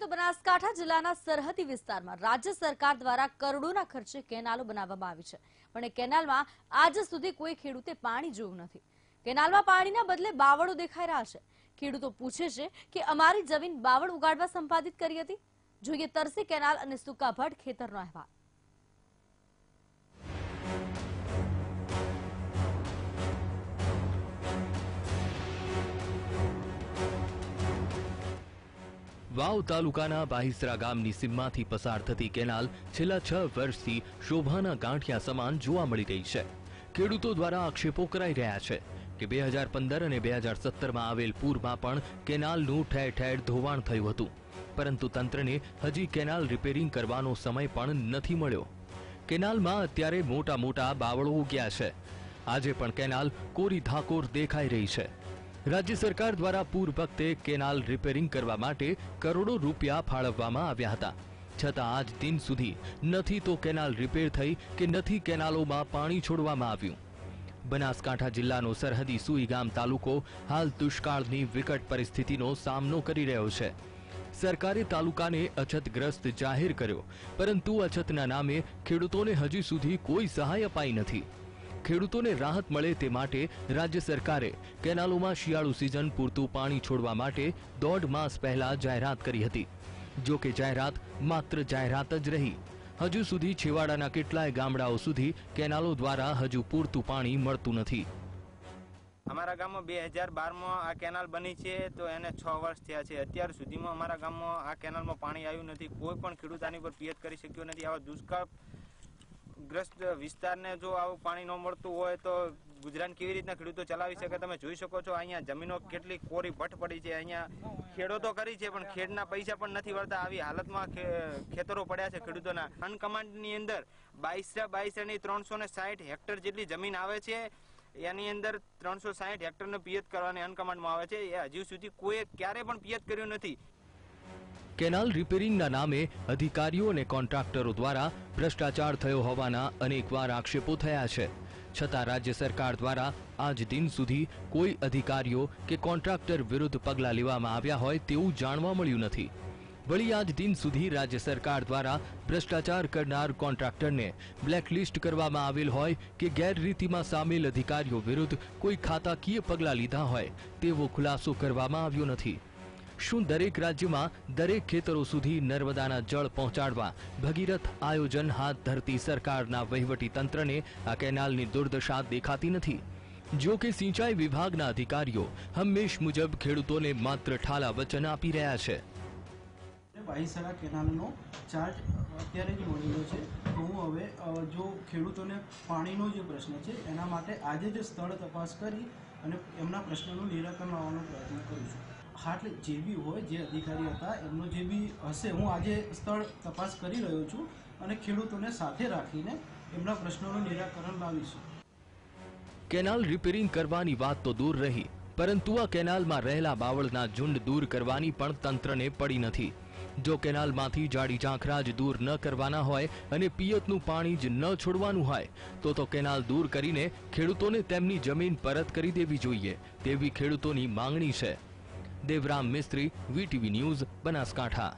તે બનાસકાંઠા જિલ્લાના સરહદી વિસ્તારમાં રાજ્ય સરકાર દ્વારા કરોડોના ખર્ચે કેનાલો બનાવવામાં આવી છે. પણ એ કેનાલમાં આજ સુધી કોઈ ખેડૂતે પાણી જોયું નથી. કેનાલમાં પાણીના બદલે બાવળો દેખાઈ રહ્યા છે. ખેડૂતો પૂછે છે કે અમારી જમીન બાવળ ઉગાડવા સંપાદિત કરી હતી? જોઈએ તરસી કેનાલ અને સુકાભટ ખેતરનો અહેવાલ. વાવ તાલુકાના બાહિસરા ગામની સીમમાંથી પસાર થતી કેનાલ છેલ્લા છ વર્ષથી શોભાના ગાંઠિયા સમાન જોવા મળી રહી છે. ખેડૂતો દ્વારા આક્ષેપો કરાઈ રહ્યા છે કે બે હજાર પંદર અને બે હજાર સત્તરમાં આવેલ પૂરમાં પણ કેનાલનું ઠેર ઠેર ધોવાણ થયું હતું. પરંતુ તંત્રને હજી કેનાલ રિપેરિંગ કરવાનો સમય પણ નથી મળ્યો. કેનાલમાં અત્યારે મોટા મોટા બાવળો ઉગ્યા છે. આજે પણ કેનાલ કોરી ધાકોર દેખાઈ રહી છે. રાજ્ય સરકાર દ્વારા પૂર વખતે કેનાલ રિપેરિંગ કરવા માટે કરોડો રૂપિયા ફાળવવામાં આવ્યા હતા. છતાં આજ દિન સુધી નથી તો કેનાલ રિપેર થઈ કે નથી કેનાલોમાં પાણી છોડવામાં આવ્યું. બનાસકાંઠા જિલ્લાનો સરહદી સુઈગામ તાલુકો હાલ દુષ્કાળની વિકટ પરિસ્થિતિનો સામનો કરી રહ્યો છે. સરકારે તાલુકાને અછતગ્રસ્ત જાહેર કર્યો, પરંતુ અછતના નામે ખેડૂતોને હજી સુધી કોઈ સહાય અપાઈ નથી. ખેડૂતોને રાહત મળે તે માટે રાજ્ય સરકારે કેનાલોમાં શિયાળુ સિઝન પૂરતું પાણી છોડવા માટે દોઢ માસ પહેલા જાહેરાત કરી હતી. જો કે જાહેરાત માત્ર જાહેરાત જ રહી. હજુ સુધી છેવાડાના કેટલાય ગામડાઓ સુધી કેનાલો દ્વારા હજુ પૂરતું પાણી મળતું નથી. અમારા ગામમાં બે હજાર બારમાં આ કેનાલ બની છે તો એને છ વર્ષ થયા છે. અત્યાર સુધીમાં અમારા ગામમાં આ કેનાલમાં પાણી આવ્યું નથી. કોઈ પણ ખેડૂત આની પર પિયત કરી શક્યો નથી. આવા દુષ્કાળ ગ્રસ્ત વિસ્તારને જો આવું પાણી ન મળતું હોય તો ગુજરાત કેવી રીતના ખેડૂતો ચલાવી શકે? તમે જોઈ શકો છો, અહીંયા જમીનો કેટલી કોરી ભટ્ટ પડી છે. અહીંયા ખેડૂતો કરી છે, પણ ખેડના પૈસા પણ નથી વળતા આવી હાલતમાં ખેતરો પડ્યા છે ખેડૂતોના. અનકમાન્ડની અંદર બાઈસરા બાઈસરાની ત્રણસો ને સાઠ હેક્ટર જેટલી જમીન આવે છે. એની અંદર ત્રણસો સાઠ હેક્ટરનો પિયત કરવાની અનકમાન્ડમાં આવે છે. એ હજુ સુધી કોઈએ ક્યારે પણ પિયત કર્યું નથી. કેનાલ રિપેરિંગના નામે અધિકારીઓ અને કોન્ટ્રાક્ટરો દ્વારા ભ્રષ્ટાચાર થયો હોવાના અનેકવાર આક્ષેપો થયા છે. છતાં રાજ્ય સરકાર દ્વારા આજ દિન સુધી કોઈ અધિકારીઓ કે કોન્ટ્રાક્ટર વિરુદ્ધ પગલાં લેવામાં આવ્યા હોય તેવું જાણવા મળ્યું નથી. વળી આજ દિન સુધી રાજ્ય સરકાર દ્વારા ભ્રષ્ટાચાર કરનાર કોન્ટ્રાક્ટરને બ્લેકલિસ્ટ કરવામાં આવેલ હોય કે ગેરરીતિમાં સામેલ અધિકારીઓ વિરુદ્ધ કોઈ ખાતાકીય પગલાં લીધા હોય તેવો ખુલાસો કરવામાં આવ્યો નથી. શું દરેક રાજ્યમાં દરેક ખેતરો સુધી નર્મદાના જળ પહોંચાડવા ભગીરથ આયોજન હાથ ધરતી સરકારના વહીવટી તંત્રને આ કેનાલની દુર્દશા દેખાતી નથી? જો કે સિંચાઈ વિભાગના અધિકારીઓ હંમેશ મુજબ ખેડૂતોને માત્ર ઠાલા વચન આપી રહ્યા છે. બાઈસરા કેનાલનો ચાર્જ અત્યારે જ મળેલો છે. તો હું હવે જો ખેડૂતોને પાણીનો જે પ્રશ્ન છે, એના માટે આજે જ સ્થળ તપાસ કરી અને એમના પ્રશ્નનું નિરાકરણ લાવવાનો પ્રયત્ન કરું છું. હા જે બી હોય જે અધિકારી હતા, એમનો જે બી હશે, હું આજે સ્થળ તપાસ કરી રહ્યો છું અને ખેડૂતોને સાથે રાખીને એમના પ્રશ્નોનું નિરાકરણ લાવીશું. કેનાલ રિપેરિંગ કરવાની વાત તો દૂર રહી, પરંતુ આ કેનાલમાં રહેલા બાવળના ઝુંડ દૂર કરવાની પણ તંત્રને પડી નથી. જો કેનાલમાંથી જાડી ઝાંખરા જ દૂર ન કરવાના હોય અને પિયતનું પાણી જ ન છોડવાનું હોય, તો તો કેનાલ દૂર કરીને ખેડૂતોને તેમની જમીન પરત કરી દેવી જોઈએ, તેવી ખેડૂતોની માંગણી છે. Devram Mistry VTV news Banaskantha